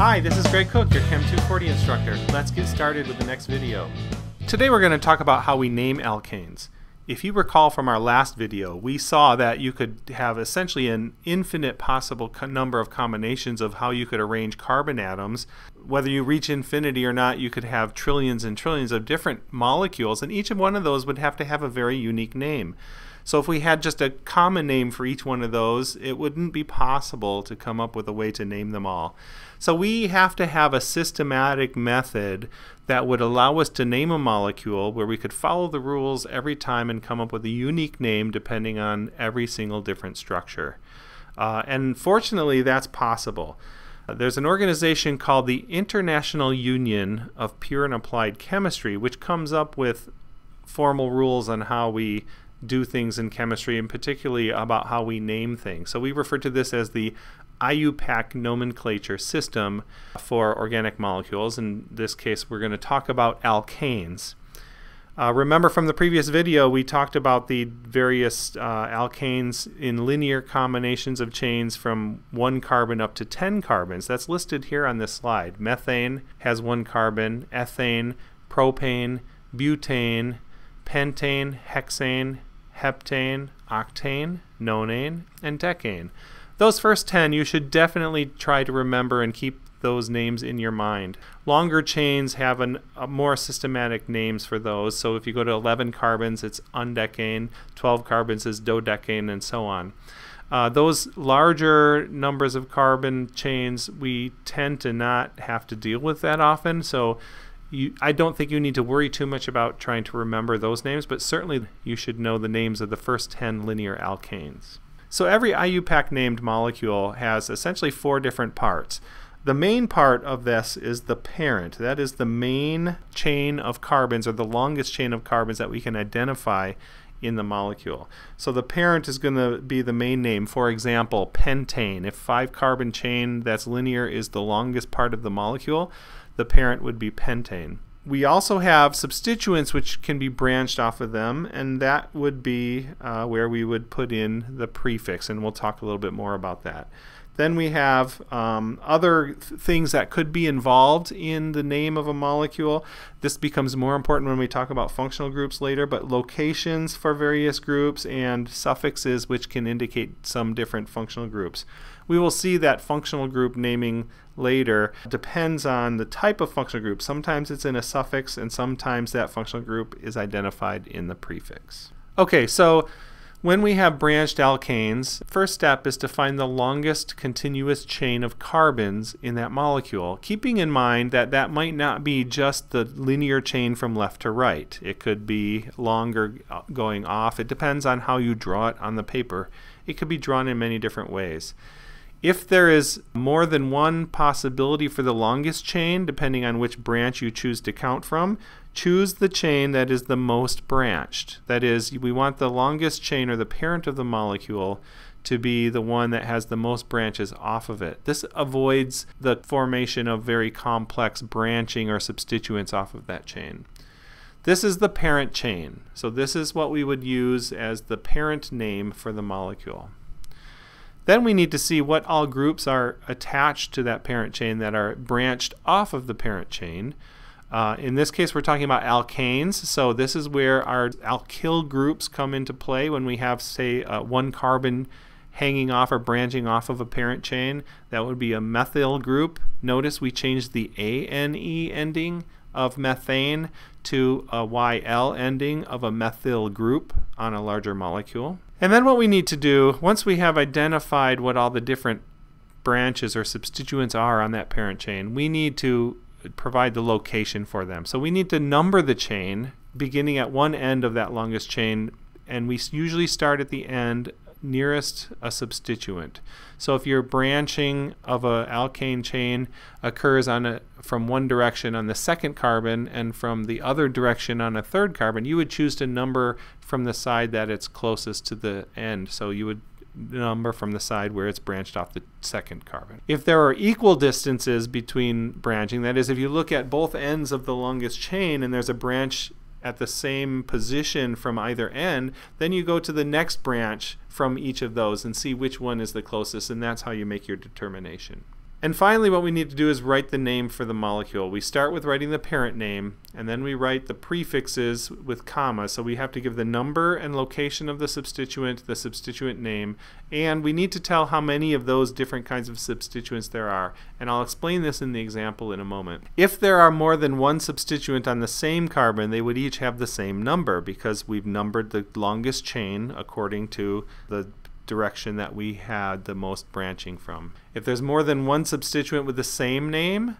Hi, this is Greg Cook, your Chem 240 instructor. Let's get started with the next video. Today we're going to talk about how we name alkanes. If you recall from our last video, we saw that you could have essentially an infinite possible number of combinations of how you could arrange carbon atoms. Whether you reach infinity or not, you could have trillions and trillions of different molecules, and each one of those would have to have a very unique name. So if we had just a common name for each one of those, it wouldn't be possible to come up with a way to name them all. So we have to have a systematic method that would allow us to name a molecule where we could follow the rules every time and come up with a unique name depending on every single different structure. Uh, and fortunately, that's possible. Uh, there's an organization called the International Union of Pure and Applied Chemistry, which comes up with formal rules on how we do things in chemistry and particularly about how we name things. So we refer to this as the IUPAC nomenclature system for organic molecules. In this case, we're going to talk about alkanes. Uh, remember from the previous video, we talked about the various uh, alkanes in linear combinations of chains from one carbon up to 10 carbons. That's listed here on this slide. Methane has one carbon, ethane, propane, butane, pentane, hexane, heptane, octane, nonane, and decane. Those first 10 you should definitely try to remember and keep those names in your mind. Longer chains have an, more systematic names for those. So if you go to 11 carbons, it's undecane, 12 carbons is dodecane, and so on. Uh, those larger numbers of carbon chains, we tend to not have to deal with that often. So you, I don't think you need to worry too much about trying to remember those names, but certainly you should know the names of the first 10 linear alkanes. So every IUPAC named molecule has essentially four different parts. The main part of this is the parent. That is the main chain of carbons or the longest chain of carbons that we can identify in the molecule. So the parent is going to be the main name. For example, pentane. If five carbon chain that's linear is the longest part of the molecule, the parent would be pentane. We also have substituents which can be branched off of them, and that would be uh, where we would put in the prefix, and we'll talk a little bit more about that. Then we have um, other th things that could be involved in the name of a molecule. This becomes more important when we talk about functional groups later, but locations for various groups and suffixes which can indicate some different functional groups. We will see that functional group naming later depends on the type of functional group. Sometimes it's in a suffix and sometimes that functional group is identified in the prefix. Okay, so when we have branched alkanes, first step is to find the longest continuous chain of carbons in that molecule, keeping in mind that that might not be just the linear chain from left to right. It could be longer going off. It depends on how you draw it on the paper. It could be drawn in many different ways. If there is more than one possibility for the longest chain, depending on which branch you choose to count from, choose the chain that is the most branched. That is, we want the longest chain or the parent of the molecule to be the one that has the most branches off of it. This avoids the formation of very complex branching or substituents off of that chain. This is the parent chain. So this is what we would use as the parent name for the molecule. Then we need to see what all groups are attached to that parent chain that are branched off of the parent chain. Uh, in this case, we're talking about alkanes. So this is where our alkyl groups come into play when we have, say, uh, one carbon hanging off or branching off of a parent chain. That would be a methyl group. Notice we changed the ANE ending of methane to a YL ending of a methyl group on a larger molecule. And then what we need to do, once we have identified what all the different branches or substituents are on that parent chain, we need to provide the location for them. So we need to number the chain beginning at one end of that longest chain and we usually start at the end nearest a substituent. So if your branching of a alkane chain occurs on a, from one direction on the second carbon and from the other direction on a third carbon, you would choose to number from the side that it's closest to the end. So you would number from the side where it's branched off the second carbon. If there are equal distances between branching, that is, if you look at both ends of the longest chain and there's a branch at the same position from either end, then you go to the next branch from each of those and see which one is the closest, and that's how you make your determination. And finally, what we need to do is write the name for the molecule. We start with writing the parent name, and then we write the prefixes with comma. So we have to give the number and location of the substituent, the substituent name, and we need to tell how many of those different kinds of substituents there are. And I'll explain this in the example in a moment. If there are more than one substituent on the same carbon, they would each have the same number because we've numbered the longest chain according to the direction that we had the most branching from. If there's more than one substituent with the same name,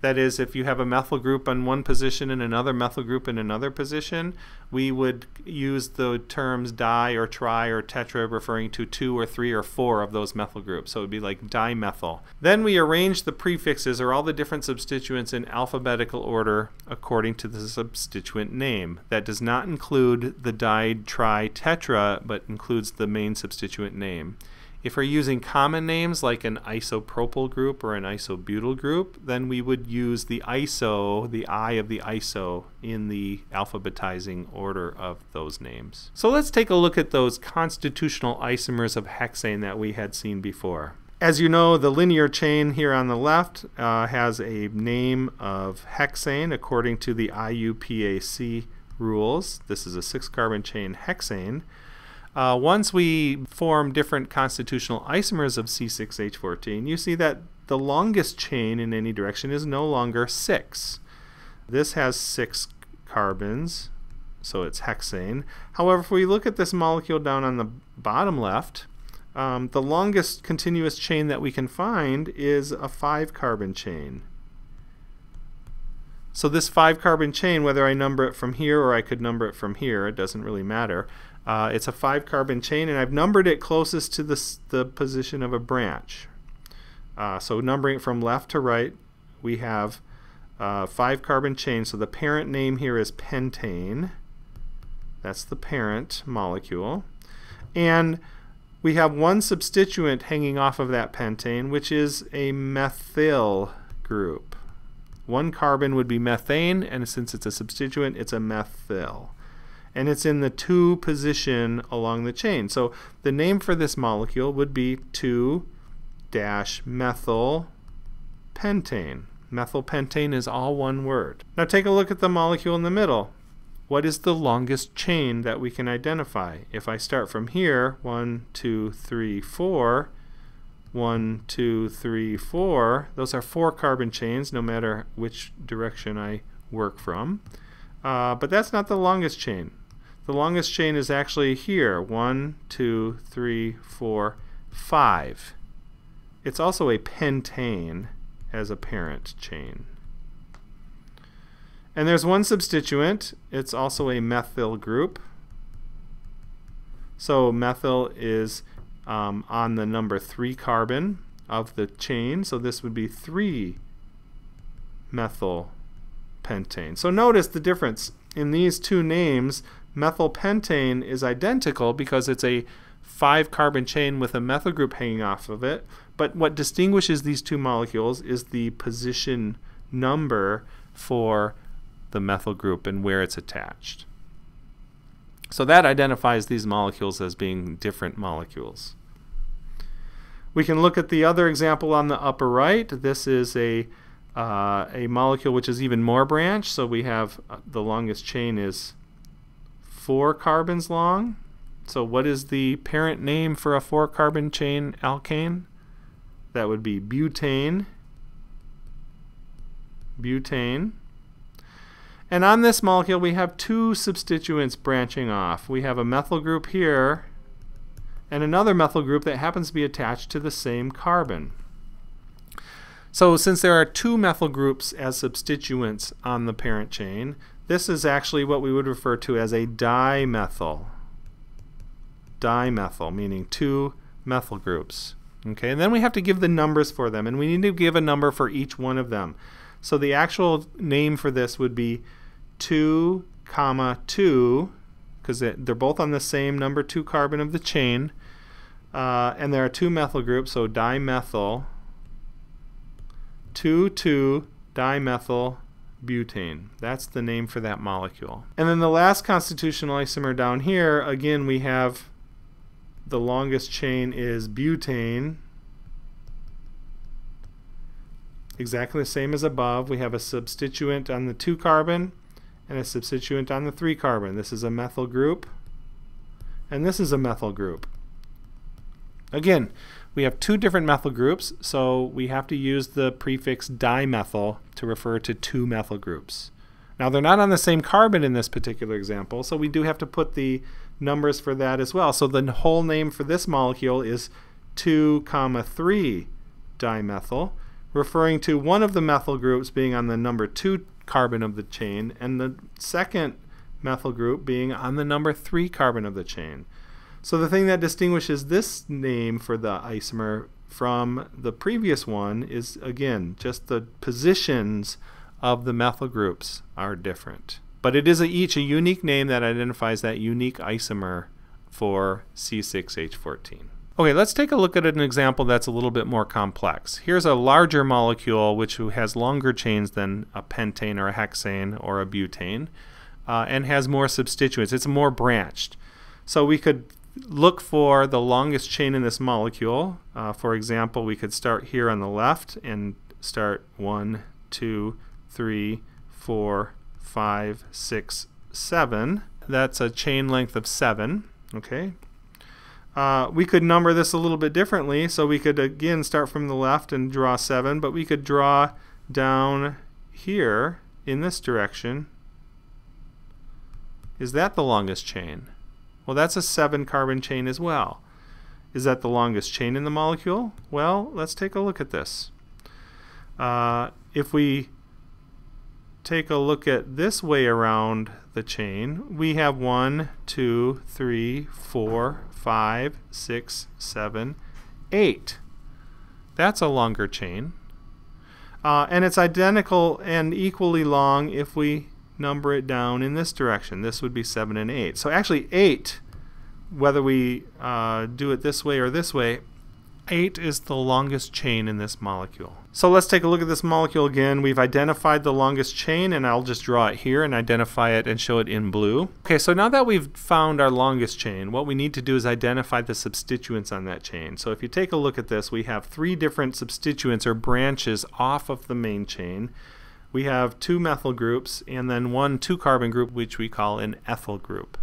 that is, if you have a methyl group on one position and another methyl group in another position, we would use the terms di or tri or tetra referring to two or three or four of those methyl groups. So it would be like dimethyl. Then we arrange the prefixes or all the different substituents in alphabetical order according to the substituent name. That does not include the di, tri, tetra, but includes the main substituent name. If we're using common names like an isopropyl group or an isobutyl group, then we would use the iso, the I of the iso, in the alphabetizing order of those names. So let's take a look at those constitutional isomers of hexane that we had seen before. As you know, the linear chain here on the left uh, has a name of hexane according to the IUPAC rules. This is a six carbon chain hexane. Uh, once we form different constitutional isomers of C6H14, you see that the longest chain in any direction is no longer 6. This has 6 carbons, so it's hexane. However, if we look at this molecule down on the bottom left, um, the longest continuous chain that we can find is a 5 carbon chain. So this 5 carbon chain, whether I number it from here or I could number it from here, it doesn't really matter. Uh, it's a five carbon chain and I've numbered it closest to the, the position of a branch. Uh, so numbering it from left to right, we have uh, five carbon chain. So the parent name here is pentane. That's the parent molecule. And we have one substituent hanging off of that pentane, which is a methyl group. One carbon would be methane, and since it's a substituent, it's a methyl and it's in the 2 position along the chain. So the name for this molecule would be 2-methyl pentane. Methylpentane is all one word. Now take a look at the molecule in the middle. What is the longest chain that we can identify? If I start from here, 1, 2, 3, 4, 1, 2, 3, 4, those are four carbon chains no matter which direction I work from. Uh, but that's not the longest chain. The longest chain is actually here. One, two, three, four, five. It's also a pentane as a parent chain. And there's one substituent. It's also a methyl group. So methyl is um, on the number 3 carbon of the chain. So this would be 3 methyl pentane. So notice the difference in these two names methylpentane is identical because it's a five carbon chain with a methyl group hanging off of it. But what distinguishes these two molecules is the position number for the methyl group and where it's attached. So that identifies these molecules as being different molecules. We can look at the other example on the upper right. This is a uh, a molecule which is even more branched. So we have uh, the longest chain is four carbons long. So what is the parent name for a four carbon chain alkane? That would be butane. Butane. And on this molecule we have two substituents branching off. We have a methyl group here and another methyl group that happens to be attached to the same carbon. So since there are two methyl groups as substituents on the parent chain, this is actually what we would refer to as a dimethyl. Dimethyl, meaning two methyl groups. Okay, and then we have to give the numbers for them, and we need to give a number for each one of them. So the actual name for this would be 2, comma 2, because they're both on the same number 2 carbon of the chain, uh, and there are two methyl groups, so dimethyl, 2, 2, dimethyl, butane. That's the name for that molecule. And then the last constitutional isomer down here, again, we have the longest chain is butane. exactly the same as above. We have a substituent on the 2 carbon and a substituent on the 3 carbon. This is a methyl group and this is a methyl group. Again, we have two different methyl groups, so we have to use the prefix dimethyl to refer to two methyl groups. Now they're not on the same carbon in this particular example, so we do have to put the numbers for that as well. So the whole name for this molecule is 2 comma 3 dimethyl, referring to one of the methyl groups being on the number 2 carbon of the chain and the second methyl group being on the number 3 carbon of the chain. So the thing that distinguishes this name for the isomer from the previous one is again just the positions of the methyl groups are different. But it is a, each a unique name that identifies that unique isomer for C6H14. Okay, let's take a look at an example that's a little bit more complex. Here's a larger molecule which has longer chains than a pentane or a hexane or a butane uh, and has more substituents. It's more branched. So we could look for the longest chain in this molecule. Uh, for example, we could start here on the left and start one, two, three, four, five, six, seven. That's a chain length of seven. Okay. Uh, we could number this a little bit differently. So we could again start from the left and draw seven, but we could draw down here in this direction. Is that the longest chain? Well, that's a seven carbon chain as well. Is that the longest chain in the molecule? Well, let's take a look at this. Uh, if we take a look at this way around the chain, we have one, two, three, four, five, six, seven, eight. That's a longer chain. Uh, and it's identical and equally long if we number it down in this direction. This would be 7 and 8. So actually 8, whether we uh, do it this way or this way, 8 is the longest chain in this molecule. So let's take a look at this molecule again. We've identified the longest chain and I'll just draw it here and identify it and show it in blue. Okay, so now that we've found our longest chain, what we need to do is identify the substituents on that chain. So if you take a look at this, we have three different substituents or branches off of the main chain we have two methyl groups and then one two carbon group which we call an ethyl group.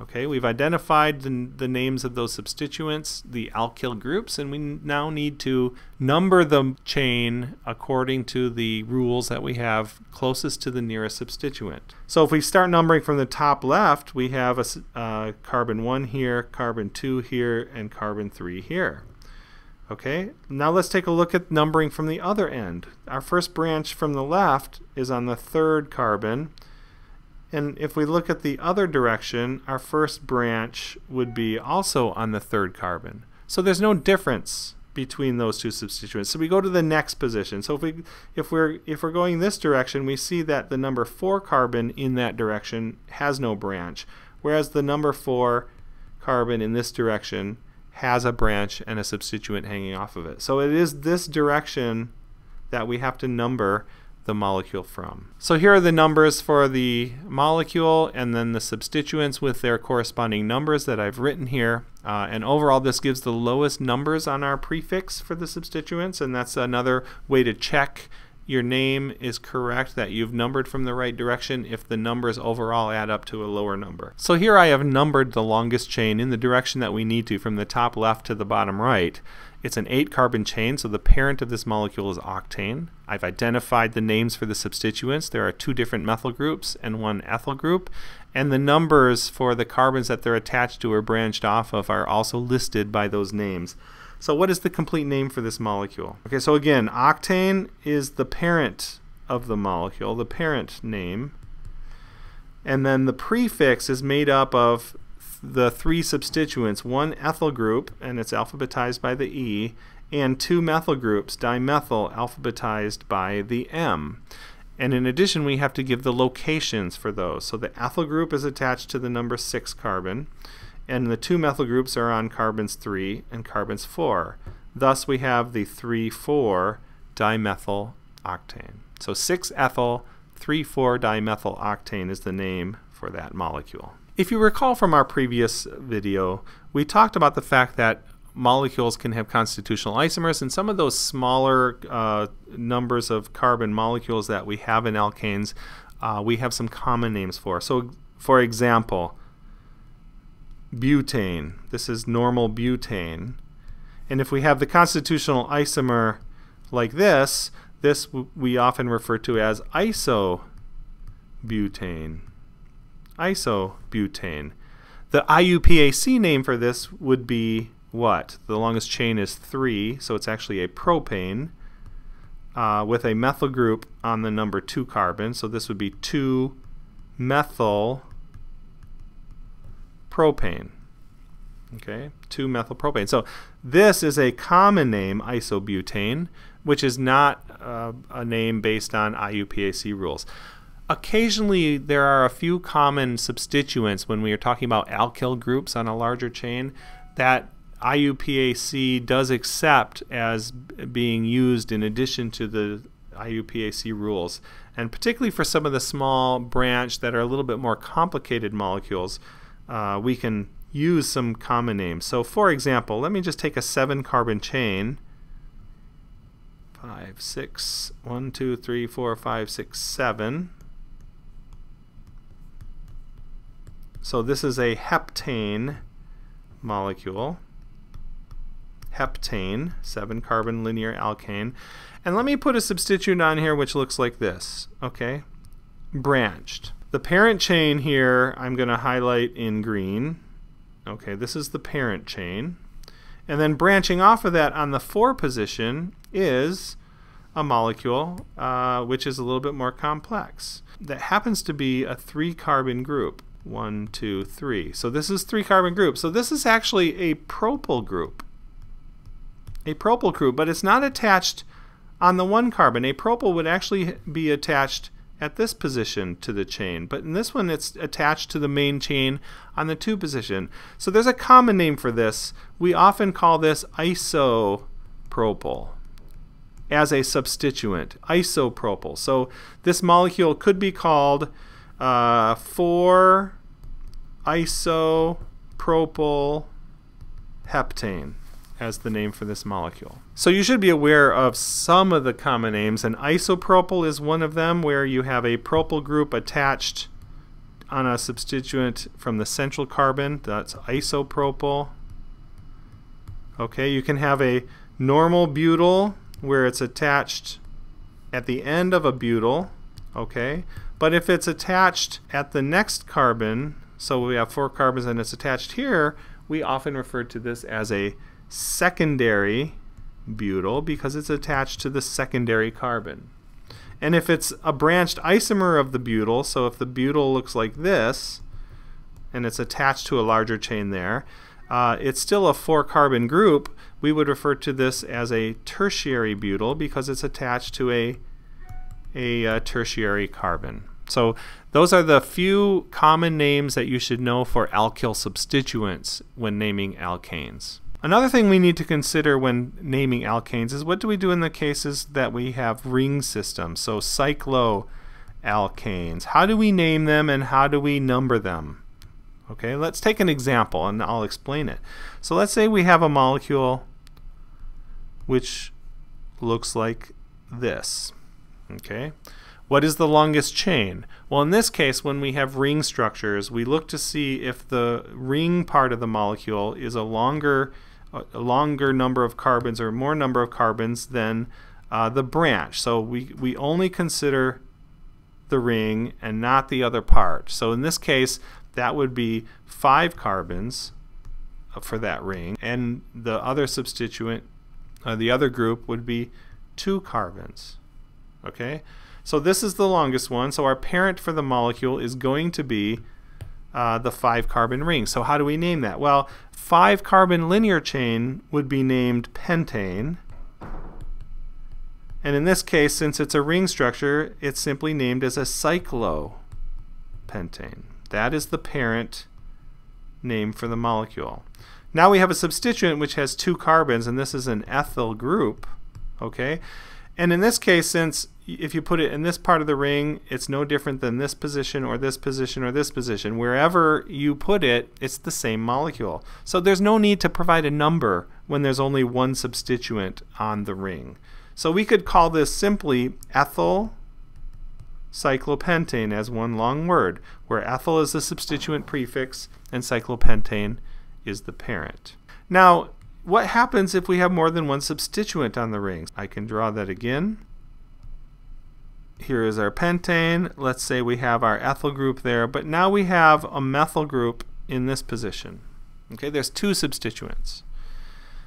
Okay, we've identified the, the, names of those substituents, the alkyl groups, and we now need to number the chain according to the rules that we have closest to the nearest substituent. So if we start numbering from the top left, we have a uh, carbon 1 here, carbon 2 here, and carbon 3 here. Okay, now let's take a look at numbering from the other end. Our first branch from the left is on the third carbon. And if we look at the other direction, our first branch would be also on the third carbon. So there's no difference between those two substituents. So we go to the next position. So if we if we're if we're going this direction, we see that the number 4 carbon in that direction has no branch, whereas the number 4 carbon in this direction has a branch and a substituent hanging off of it. So it is this direction that we have to number the molecule from. So here are the numbers for the molecule and then the substituents with their corresponding numbers that I've written here. Uh, and overall this gives the lowest numbers on our prefix for the substituents and that's another way to check your name is correct, that you've numbered from the right direction if the numbers overall add up to a lower number. So here I have numbered the longest chain in the direction that we need to from the top left to the bottom right. It's an 8 carbon chain, so the parent of this molecule is octane. I've identified the names for the substituents. There are two different methyl groups and one ethyl group. And the numbers for the carbons that they're attached to or branched off of are also listed by those names. So what is the complete name for this molecule? Okay, so again, octane is the parent of the molecule, the parent name. And then the prefix is made up of the three substituents, one ethyl group, and it's alphabetized by the E, and two methyl groups, dimethyl, alphabetized by the M. And in addition, we have to give the locations for those. So the ethyl group is attached to the number 6 carbon and the two methyl groups are on carbons 3 and carbons 4. Thus we have the 3,4 dimethyl octane. So 6-ethyl 3,4 dimethyl octane is the name for that molecule. If you recall from our previous video, we talked about the fact that molecules can have constitutional isomers, and some of those smaller uh, numbers of carbon molecules that we have in alkanes, uh, we have some common names for. So, for example, butane. This is normal butane. And if we have the constitutional isomer like this, this we often refer to as isobutane. Isobutane. The IUPAC name for this would be what? The longest chain is 3, so it's actually a propane uh, with a methyl group on the number 2 carbon. So this would be 2 methyl propane. Okay, 2-methyl propane. So this is a common name, isobutane, which is not uh, a name based on IUPAC rules. Occasionally, there are a few common substituents when we are talking about alkyl groups on a larger chain that IUPAC does accept as being used in addition to the IUPAC rules. And particularly for some of the small branch that are a little bit more complicated molecules, uh, we can use some common names. So for example, let me just take a seven carbon chain. Five, six, one, two, three, four, five, six, seven. So this is a heptane molecule. Heptane, 7 carbon linear alkane. And let me put a substituent on here which looks like this. Okay, branched. The parent chain here I'm going to highlight in green. Okay, this is the parent chain. And then branching off of that on the 4 position is a molecule uh, which is a little bit more complex. That happens to be a 3 carbon group one, two, three. So this is three carbon group. So this is actually a propyl group. A propyl group, but it's not attached on the one carbon. A propyl would actually be attached at this position to the chain, but in this one it's attached to the main chain on the two position. So there's a common name for this. We often call this isopropyl as a substituent, isopropyl. So this molecule could be called uh, 4 isopropyl heptane as the name for this molecule. So you should be aware of some of the common names, and isopropyl is one of them where you have a propyl group attached on a substituent from the central carbon. That's isopropyl. Okay, you can have a normal butyl where it's attached at the end of a butyl. Okay, but if it's attached at the next carbon, so we have four carbons and it's attached here, we often refer to this as a secondary butyl because it's attached to the secondary carbon. And if it's a branched isomer of the butyl, so if the butyl looks like this, and it's attached to a larger chain there, uh, it's still a four carbon group. We would refer to this as a tertiary butyl because it's attached to a, a, a uh, tertiary carbon. So those are the few common names that you should know for alkyl substituents when naming alkanes. Another thing we need to consider when naming alkanes is what do we do in the cases that we have ring systems, so cycloalkanes. How do we name them and how do we number them? Okay, let's take an example and I'll explain it. So let's say we have a molecule which looks like this. Okay, what is the longest chain? Well, in this case, when we have ring structures, we look to see if the ring part of the molecule is a longer, a longer number of carbons or more number of carbons than uh, the branch. So we, we only consider the ring and not the other part. So in this case, that would be five carbons for that ring, and the other substituent, uh, the other group would be two carbons. Okay. So this is the longest one. So our parent for the molecule is going to be uh, the five carbon ring. So how do we name that? Well, five carbon linear chain would be named pentane. And in this case, since it's a ring structure, it's simply named as a cyclopentane. That is the parent name for the molecule. Now we have a substituent which has two carbons, and this is an ethyl group. Okay, and in this case, since if you put it in this part of the ring, it's no different than this position or this position or this position. Wherever you put it, it's the same molecule. So there's no need to provide a number when there's only one substituent on the ring. So we could call this simply ethyl cyclopentane as one long word, where ethyl is the substituent prefix and cyclopentane is the parent. Now, what happens if we have more than one substituent on the ring? I can draw that again. Here is our pentane. Let's say we have our ethyl group there, but now we have a methyl group in this position. Okay, there's two substituents.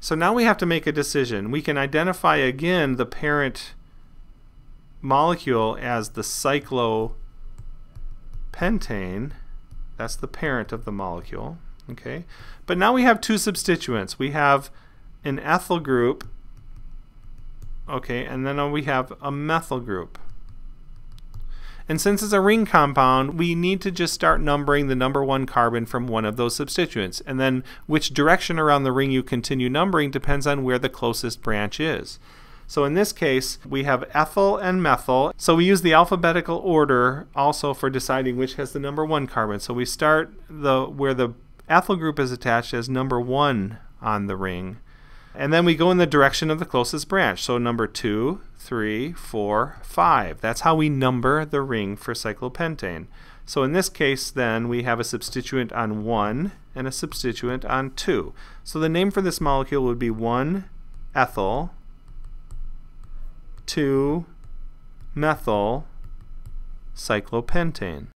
So now we have to make a decision. We can identify again the parent molecule as the cyclopentane. That's the parent of the molecule. Okay, but now we have two substituents. We have an ethyl group. Okay, and then we have a methyl group. And since it's a ring compound, we need to just start numbering the number one carbon from one of those substituents. And then which direction around the ring you continue numbering depends on where the closest branch is. So in this case, we have ethyl and methyl. So we use the alphabetical order also for deciding which has the number one carbon. So we start the where the ethyl group is attached as number one on the ring. And then we go in the direction of the closest branch. So number two, three, four, five. That's how we number the ring for cyclopentane. So in this case, then, we have a substituent on 1 and a substituent on 2. So the name for this molecule would be 1-ethyl, 2-methyl cyclopentane.